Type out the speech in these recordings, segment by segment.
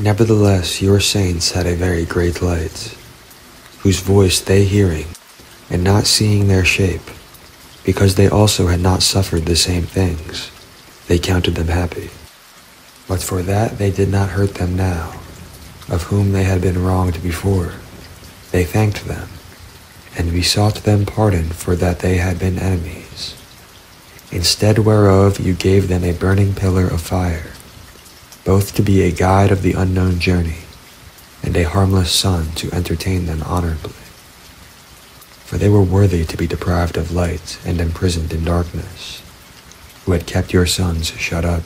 Nevertheless, your saints had a very great light, whose voice they hearing, and not seeing their shape, because they also had not suffered the same things, they counted them happy. But for that they did not hurt them now, of whom they had been wronged before, they thanked them, and besought them pardon for that they had been enemies. Instead whereof you gave them a burning pillar of fire, both to be a guide of the unknown journey, and a harmless sun to entertain them honorably. For they were worthy to be deprived of light and imprisoned in darkness, who had kept your sons shut up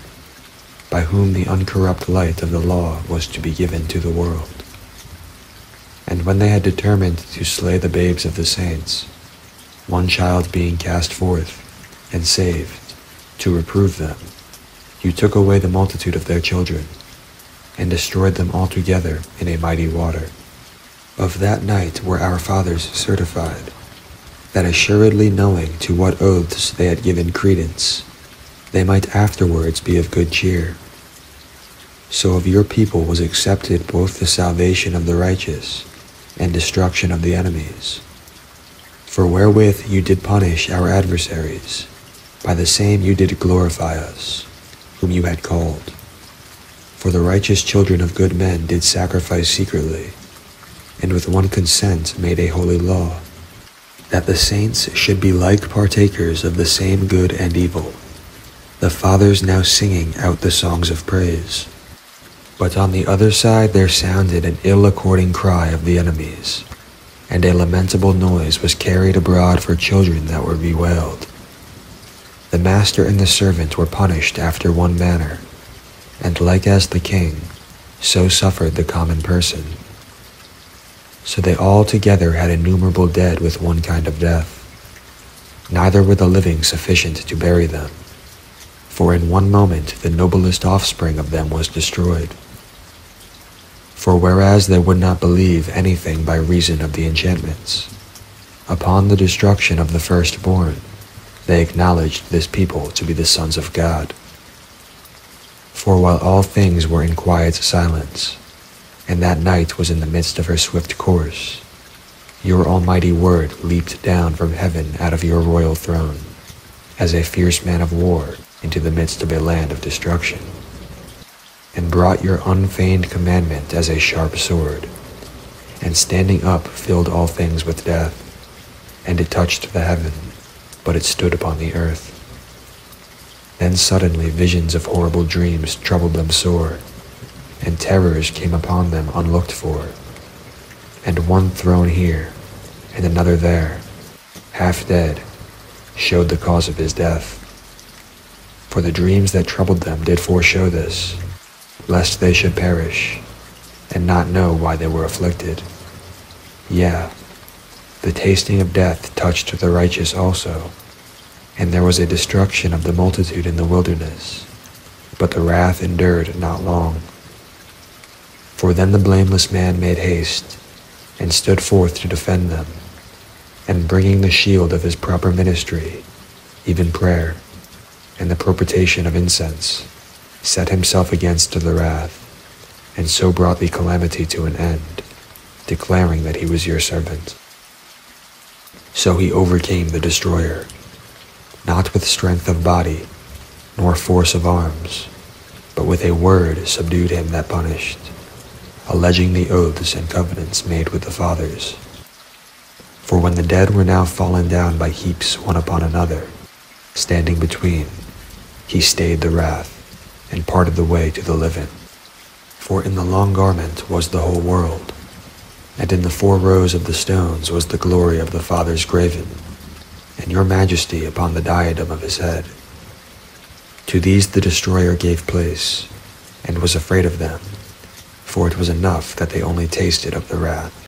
by whom the uncorrupt light of the law was to be given to the world. And when they had determined to slay the babes of the saints, one child being cast forth and saved, to reprove them, you took away the multitude of their children, and destroyed them altogether in a mighty water. Of that night were our fathers certified, that assuredly knowing to what oaths they had given credence, they might afterwards be of good cheer so of your people was accepted both the salvation of the righteous and destruction of the enemies. For wherewith you did punish our adversaries, by the same you did glorify us, whom you had called. For the righteous children of good men did sacrifice secretly, and with one consent made a holy law, that the saints should be like partakers of the same good and evil, the fathers now singing out the songs of praise. But on the other side there sounded an ill-according cry of the enemies, and a lamentable noise was carried abroad for children that were bewailed. The master and the servant were punished after one manner, and like as the king, so suffered the common person. So they all together had innumerable dead with one kind of death. Neither were the living sufficient to bury them, for in one moment the noblest offspring of them was destroyed. For whereas they would not believe anything by reason of the enchantments, upon the destruction of the firstborn, they acknowledged this people to be the sons of God. For while all things were in quiet silence, and that night was in the midst of her swift course, your almighty word leaped down from heaven out of your royal throne, as a fierce man of war into the midst of a land of destruction and brought your unfeigned commandment as a sharp sword, and standing up filled all things with death. And it touched the heaven, but it stood upon the earth. Then suddenly visions of horrible dreams troubled them sore, and terrors came upon them unlooked for. And one thrown here, and another there, half dead, showed the cause of his death. For the dreams that troubled them did foreshow this, lest they should perish, and not know why they were afflicted. Yea, the tasting of death touched the righteous also, and there was a destruction of the multitude in the wilderness, but the wrath endured not long. For then the blameless man made haste, and stood forth to defend them, and bringing the shield of his proper ministry, even prayer, and the propitiation of incense, set himself against the wrath, and so brought the calamity to an end, declaring that he was your servant. So he overcame the destroyer, not with strength of body, nor force of arms, but with a word subdued him that punished, alleging the oaths and covenants made with the fathers. For when the dead were now fallen down by heaps one upon another, standing between, he stayed the wrath and parted the way to the living. For in the long garment was the whole world, and in the four rows of the stones was the glory of the Father's graven, and your majesty upon the diadem of his head. To these the destroyer gave place, and was afraid of them, for it was enough that they only tasted of the wrath.